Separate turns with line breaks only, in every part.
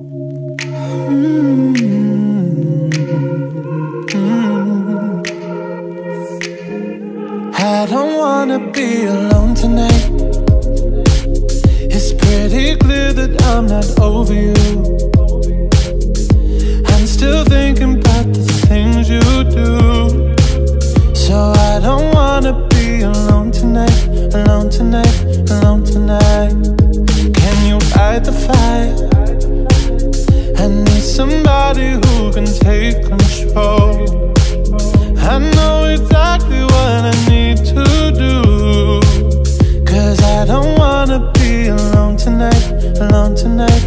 Mm-hmm. I don't wanna be alone tonight. It's pretty clear that I'm not over you. I'm still thinking about the things you do. So I don't wanna be alone tonight, alone tonight, alone tonight. Can you fight the fire? Somebody who can take control. I know exactly what I need to do. Cause I don't wanna be alone tonight, alone tonight,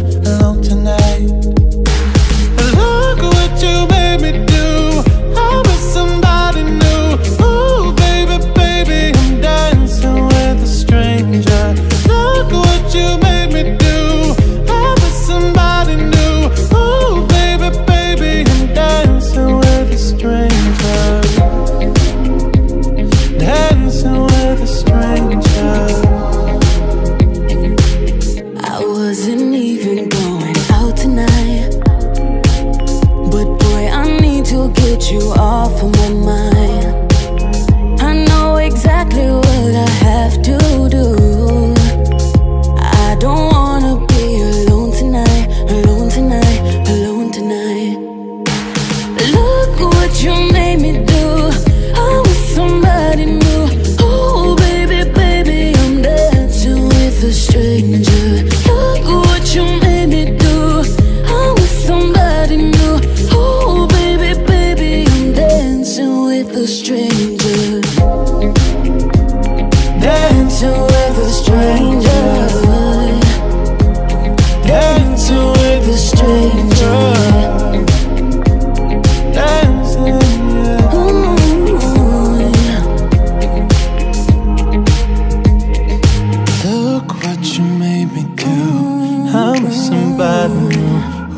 stranger.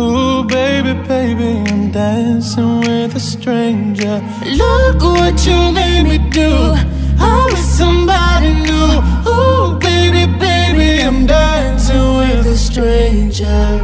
Ooh, baby, baby, I'm dancing with a stranger.
Look what you made me do. I'm with somebody new. Ooh,
baby, baby, I'm dancing with a stranger.